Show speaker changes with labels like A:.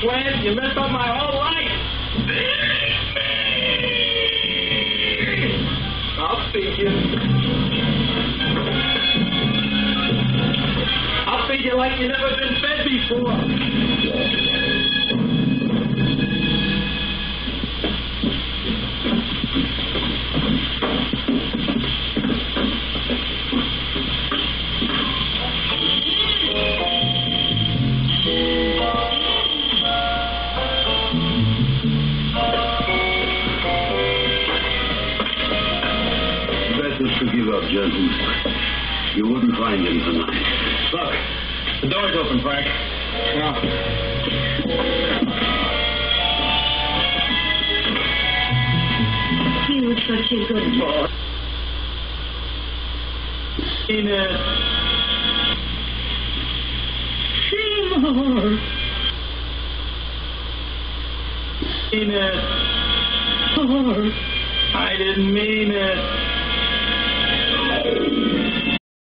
A: Swan, you messed up my whole life. I'll feed you. I'll feed you like you never been fed before.
B: Is to give up, gentlemen. You wouldn't find him tonight. Look, the door's open, Frank. Now,
C: He was such a good boy.
A: Ines.
C: Seymour. Seymour.
A: I didn't mean it.